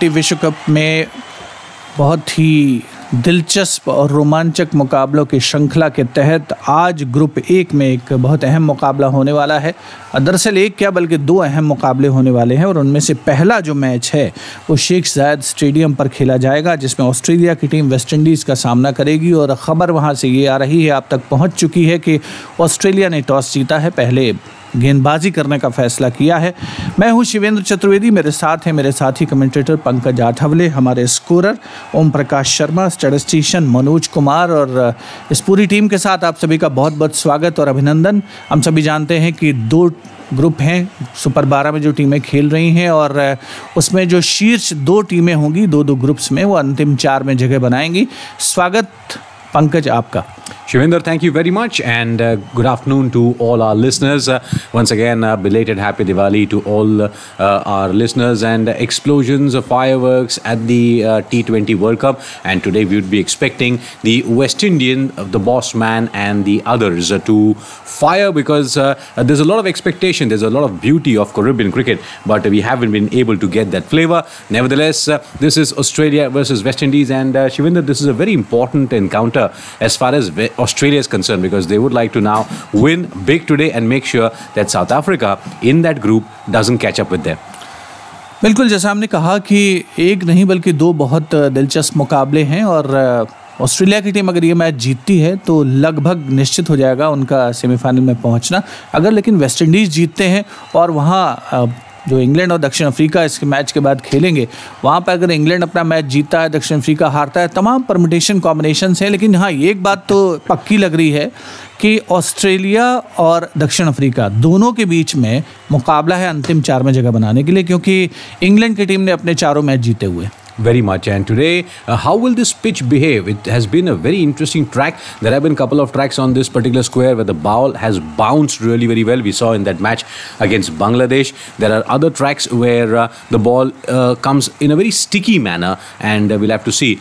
Twenty विश्व cup में बहुत ही दिलचस्प और रोमांचक मुकाबलों की श्रृंखला के तहत आज ग्रुप एक में एक बहुत अहम मुकाबला होने वाला है। दरअसल एक क्या बल्कि दो अहम मुकाबले होने वाले हैं और उनमें से पहला जो मैच है, वो शेख जायद स्टेडियम पर खेला जाएगा, जिसमें ऑस्ट्रेलिया की टीम वेस्ट इंडीज़ का सामना करेगी और ख़बर वहाँ से ये आ रही है, आप तक पहुँच चुकी है कि ऑस्ट्रेलिया ने टॉस जीता है पहले। गेंदबाजी करने का फैसला किया है। मैं हूँ शिवेंद्र चतुर्वेदी। मेरे साथ हैं मेरे साथी कमेंटेटर पंकज आठवले, हमारे स्कोरर ओम प्रकाश शर्मा स्टेटिस्टिशियन मनोज कुमार और इस पूरी टीम के साथ आप सभी का बहुत बहुत स्वागत और अभिनंदन। हम सभी जानते हैं कि दो ग्रुप हैं सुपर बारह में जो टीमें खेल रही हैं और उसमें जो शीर्ष दो टीमें होंगी दो दो ग्रुप्स में, वो अंतिम चार में जगह बनाएँगी। स्वागत पंकज आपका। Shivinder, thank you very much, and uh, good afternoon to all our listeners. Uh, once again, uh, belated Happy Diwali to all uh, our listeners, and explosions of fireworks at the uh, T20 World Cup. And today we would be expecting the West Indian, uh, the boss man, and the others to fire because there's a lot of expectation, there's a lot of beauty of Caribbean cricket, but we haven't been able to get that flavor. Nevertheless, this is Australia versus West Indies, and Shivinder, this is a very important encounter as far as Australia is concerned because they would like to now win big today and make sure that South Africa in that group doesn't catch up with them. बिल्कुल जैसा हमने कहा कि एक नहीं बल्कि दो बहुत दिलचस्प मुकाबले हैं और ऑस्ट्रेलिया की टीम अगर ये मैच जीतती है तो लगभग निश्चित हो जाएगा उनका सेमीफाइनल में पहुँचना अगर लेकिन वेस्ट इंडीज़ जीतते हैं और वहाँ जो इंग्लैंड और दक्षिण अफ्रीका इसके मैच के बाद खेलेंगे, वहाँ पर अगर इंग्लैंड अपना मैच जीतता है, दक्षिण अफ्रीका हारता है, तमाम परमिटेशन कॉम्बिनेशन हैं, लेकिन हाँ एक बात तो पक्की लग रही है कि ऑस्ट्रेलिया और दक्षिण अफ्रीका दोनों के बीच में मुकाबला है अंतिम चार में जगह बनाने के लिए, क्योंकि इंग्लैंड की टीम ने अपने चारों मैच जीते हुए। Very much. And today, uh, how will this pitch behave? It has been a very interesting track. There have been a couple of tracks on this particular square where the ball has bounced really, very well. We saw in that match against Bangladesh. There are other tracks where uh, the ball uh, comes in a very sticky manner, and uh, we'll have to see